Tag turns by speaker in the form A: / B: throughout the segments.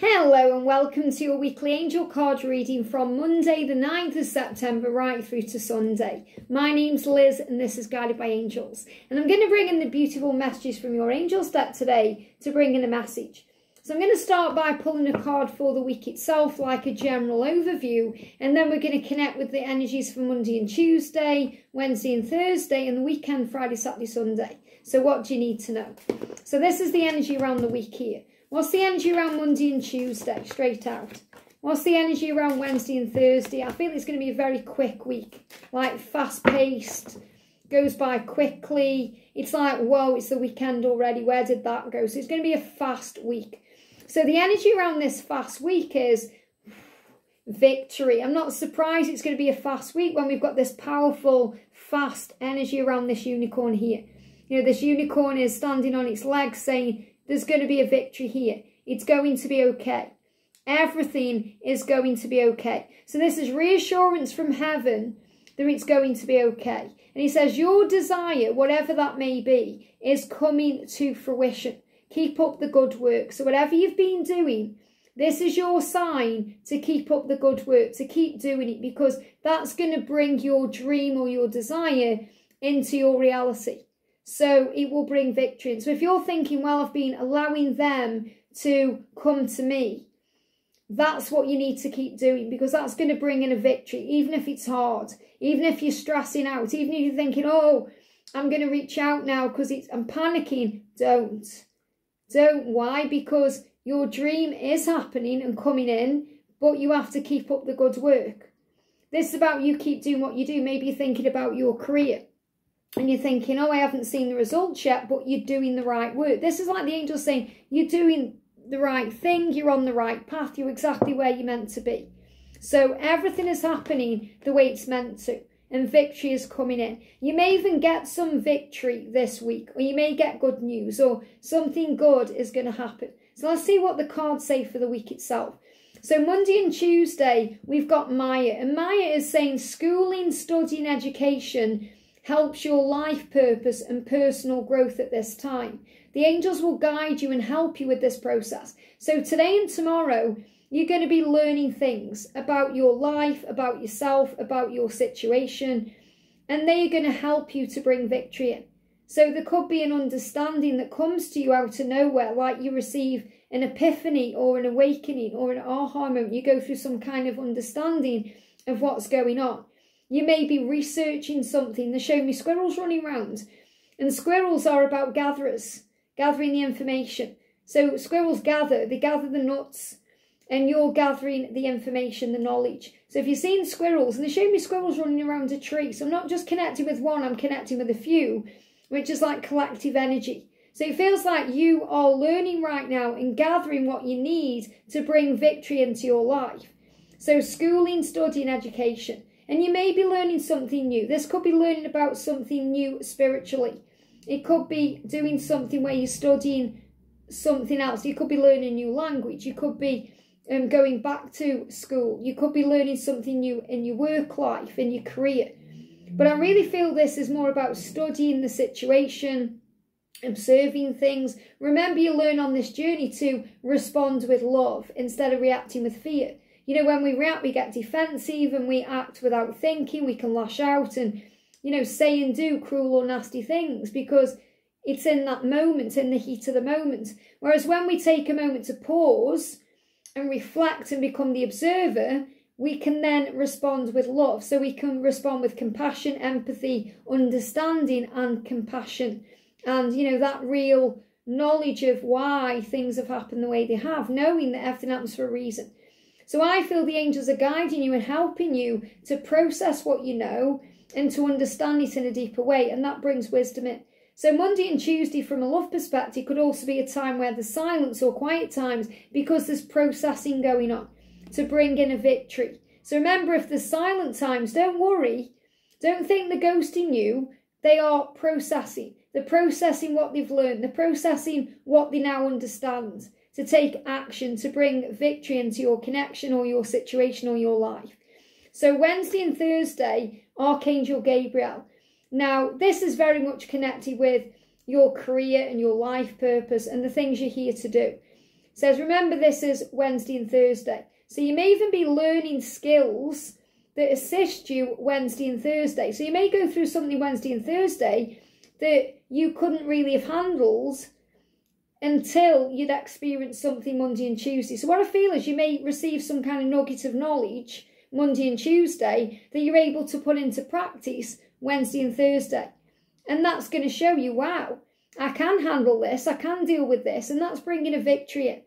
A: Hello and welcome to your weekly angel card reading from Monday the 9th of September right through to Sunday. My name's Liz and this is Guided by Angels. And I'm going to bring in the beautiful messages from your angel step today to bring in a message. So I'm going to start by pulling a card for the week itself like a general overview and then we're going to connect with the energies for Monday and Tuesday, Wednesday and Thursday and the weekend Friday, Saturday, Sunday. So what do you need to know? So this is the energy around the week here. What's the energy around Monday and Tuesday, straight out? What's the energy around Wednesday and Thursday? I feel it's going to be a very quick week, like fast-paced, goes by quickly. It's like, whoa, it's the weekend already. Where did that go? So it's going to be a fast week. So the energy around this fast week is victory. I'm not surprised it's going to be a fast week when we've got this powerful, fast energy around this unicorn here. You know, this unicorn is standing on its legs saying, there's going to be a victory here. It's going to be okay. Everything is going to be okay. So this is reassurance from heaven that it's going to be okay. And he says, your desire, whatever that may be, is coming to fruition. Keep up the good work. So whatever you've been doing, this is your sign to keep up the good work, to keep doing it, because that's going to bring your dream or your desire into your reality. So it will bring victory. And so if you're thinking, well, I've been allowing them to come to me, that's what you need to keep doing because that's going to bring in a victory, even if it's hard, even if you're stressing out, even if you're thinking, oh, I'm going to reach out now because it's I'm panicking. Don't. Don't. Why? Because your dream is happening and coming in, but you have to keep up the good work. This is about you keep doing what you do. Maybe you're thinking about your career and you're thinking, oh, I haven't seen the results yet, but you're doing the right work. This is like the angel saying, you're doing the right thing, you're on the right path, you're exactly where you're meant to be. So everything is happening the way it's meant to, and victory is coming in. You may even get some victory this week, or you may get good news, or something good is going to happen. So let's see what the cards say for the week itself. So Monday and Tuesday, we've got Maya, and Maya is saying schooling, studying, education helps your life purpose and personal growth at this time. The angels will guide you and help you with this process. So today and tomorrow, you're going to be learning things about your life, about yourself, about your situation, and they are going to help you to bring victory in. So there could be an understanding that comes to you out of nowhere, like you receive an epiphany or an awakening or an aha moment. You go through some kind of understanding of what's going on. You may be researching something. They show me squirrels running around. And squirrels are about gatherers, gathering the information. So squirrels gather, they gather the nuts, and you're gathering the information, the knowledge. So if you're seeing squirrels, and they show me squirrels running around a tree, so I'm not just connecting with one, I'm connecting with a few, which is like collective energy. So it feels like you are learning right now and gathering what you need to bring victory into your life. So schooling, studying, education. And you may be learning something new. This could be learning about something new spiritually. It could be doing something where you're studying something else. You could be learning a new language. You could be um, going back to school. You could be learning something new in your work life, in your career. But I really feel this is more about studying the situation, observing things. Remember, you learn on this journey to respond with love instead of reacting with fear. You know, when we react, we get defensive and we act without thinking. We can lash out and, you know, say and do cruel or nasty things because it's in that moment, in the heat of the moment. Whereas when we take a moment to pause and reflect and become the observer, we can then respond with love. So we can respond with compassion, empathy, understanding, and compassion. And, you know, that real knowledge of why things have happened the way they have, knowing that everything happens for a reason. So I feel the angels are guiding you and helping you to process what you know and to understand it in a deeper way, and that brings wisdom in. So Monday and Tuesday, from a love perspective, could also be a time where there's silence or quiet times because there's processing going on to bring in a victory. So remember, if there's silent times, don't worry. Don't think they're ghosting you. They are processing. They're processing what they've learned. They're processing what they now understand to take action to bring victory into your connection or your situation or your life. So Wednesday and Thursday, Archangel Gabriel. Now, this is very much connected with your career and your life purpose and the things you're here to do. says, remember this is Wednesday and Thursday. So you may even be learning skills that assist you Wednesday and Thursday. So you may go through something Wednesday and Thursday that you couldn't really have handled until you'd experienced something Monday and Tuesday. So what I feel is you may receive some kind of nugget of knowledge Monday and Tuesday that you're able to put into practice Wednesday and Thursday. And that's going to show you, wow, I can handle this, I can deal with this, and that's bringing a victory in.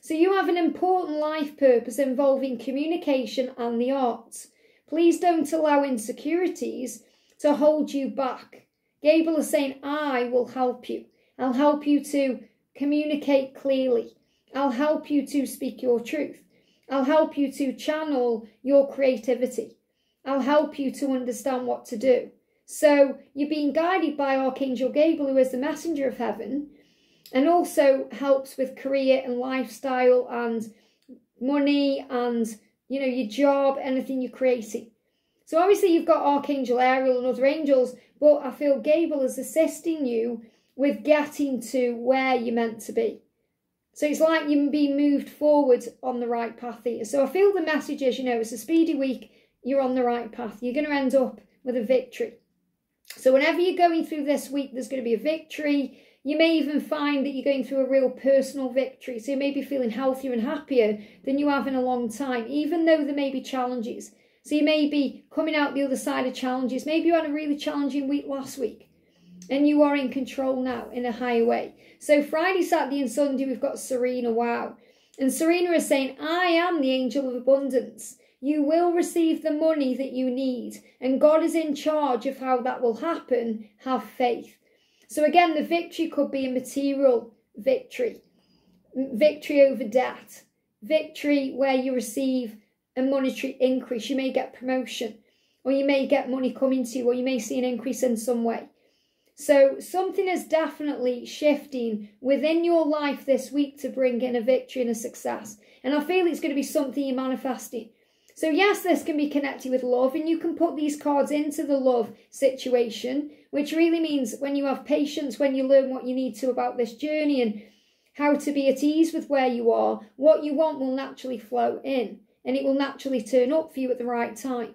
A: So you have an important life purpose involving communication and the arts. Please don't allow insecurities to hold you back. Gabriel is saying, I will help you. I'll help you to communicate clearly. I'll help you to speak your truth. I'll help you to channel your creativity. I'll help you to understand what to do. So you're being guided by Archangel Gabriel, who is the messenger of heaven, and also helps with career and lifestyle and money and you know your job, anything you're creating. So obviously you've got Archangel Ariel and other angels, but I feel Gabriel is assisting you with getting to where you're meant to be. So it's like you're being moved forward on the right path here. So I feel the message is, you know, it's a speedy week, you're on the right path. You're going to end up with a victory. So whenever you're going through this week, there's going to be a victory. You may even find that you're going through a real personal victory. So you may be feeling healthier and happier than you have in a long time, even though there may be challenges. So you may be coming out the other side of challenges. Maybe you had a really challenging week last week and you are in control now in a higher way. So Friday, Saturday and Sunday, we've got Serena. Wow. And Serena is saying, I am the angel of abundance. You will receive the money that you need, and God is in charge of how that will happen. Have faith. So, again, the victory could be a material victory, victory over debt, victory where you receive a monetary increase. You may get promotion, or you may get money coming to you, or you may see an increase in some way. So, something is definitely shifting within your life this week to bring in a victory and a success. And I feel it's going to be something you're manifesting. So yes, this can be connected with love and you can put these cards into the love situation, which really means when you have patience, when you learn what you need to about this journey and how to be at ease with where you are, what you want will naturally flow in and it will naturally turn up for you at the right time.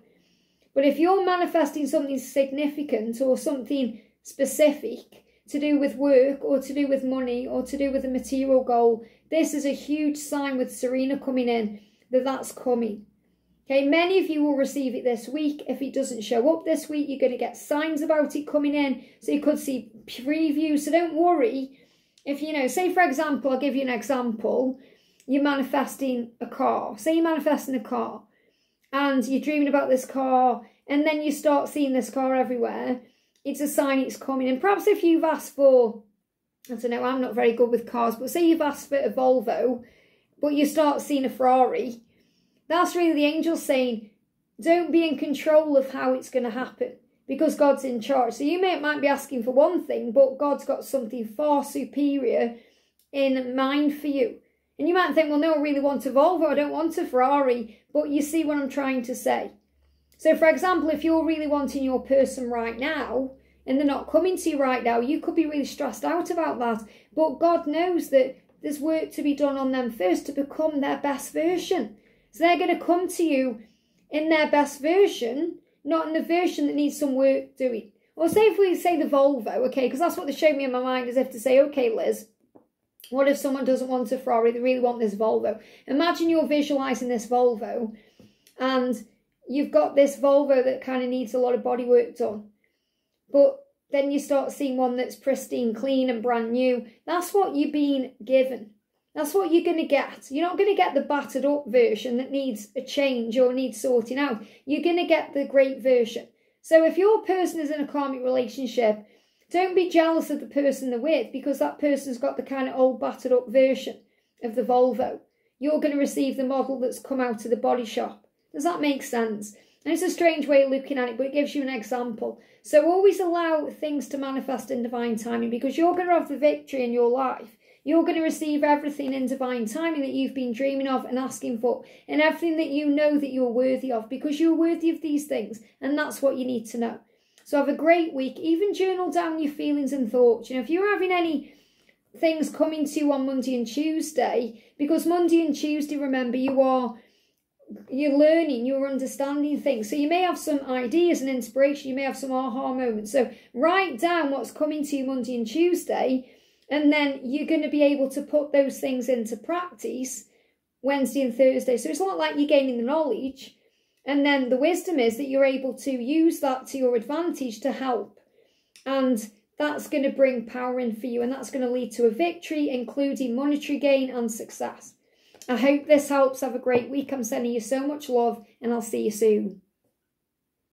A: But if you're manifesting something significant or something specific to do with work or to do with money or to do with a material goal, this is a huge sign with Serena coming in that that's coming. Okay, many of you will receive it this week. If it doesn't show up this week, you're going to get signs about it coming in. So you could see previews. So don't worry. If you know, say for example, I'll give you an example. You're manifesting a car. Say you're manifesting a car and you're dreaming about this car and then you start seeing this car everywhere. It's a sign it's coming. And perhaps if you've asked for, I don't know, I'm not very good with cars, but say you've asked for a Volvo, but you start seeing a Ferrari that's really the angel saying, don't be in control of how it's going to happen because God's in charge. So you may, might be asking for one thing, but God's got something far superior in mind for you. And you might think, well, no, I really want a Volvo, I don't want a Ferrari, but you see what I'm trying to say. So, for example, if you're really wanting your person right now and they're not coming to you right now, you could be really stressed out about that. But God knows that there's work to be done on them first to become their best version. So they're going to come to you in their best version, not in the version that needs some work doing. Or say if we say the Volvo, okay, because that's what they showed me in my mind, as if to say, okay, Liz, what if someone doesn't want a Ferrari, they really want this Volvo? Imagine you're visualising this Volvo and you've got this Volvo that kind of needs a lot of body work done. But then you start seeing one that's pristine, clean and brand new. That's what you've been given. That's what you're going to get. You're not going to get the battered up version that needs a change or needs sorting out. You're going to get the great version. So if your person is in a karmic relationship, don't be jealous of the person they're with because that person's got the kind of old battered up version of the Volvo. You're going to receive the model that's come out of the body shop. Does that make sense? And it's a strange way of looking at it, but it gives you an example. So always allow things to manifest in divine timing because you're going to have the victory in your life. You're going to receive everything in divine timing that you've been dreaming of and asking for, and everything that you know that you're worthy of because you're worthy of these things, and that's what you need to know. So have a great week. Even journal down your feelings and thoughts. You know, if you're having any things coming to you on Monday and Tuesday because Monday and Tuesday, remember, you are you're learning, you're understanding things. So you may have some ideas and inspiration, you may have some aha moments. So write down what's coming to you Monday and Tuesday, and then you're going to be able to put those things into practice Wednesday and Thursday. So it's not like you're gaining the knowledge. And then the wisdom is that you're able to use that to your advantage to help. And that's going to bring power in for you and that's going to lead to a victory, including monetary gain and success. I hope this helps. Have a great week. I'm sending you so much love and I'll see you soon.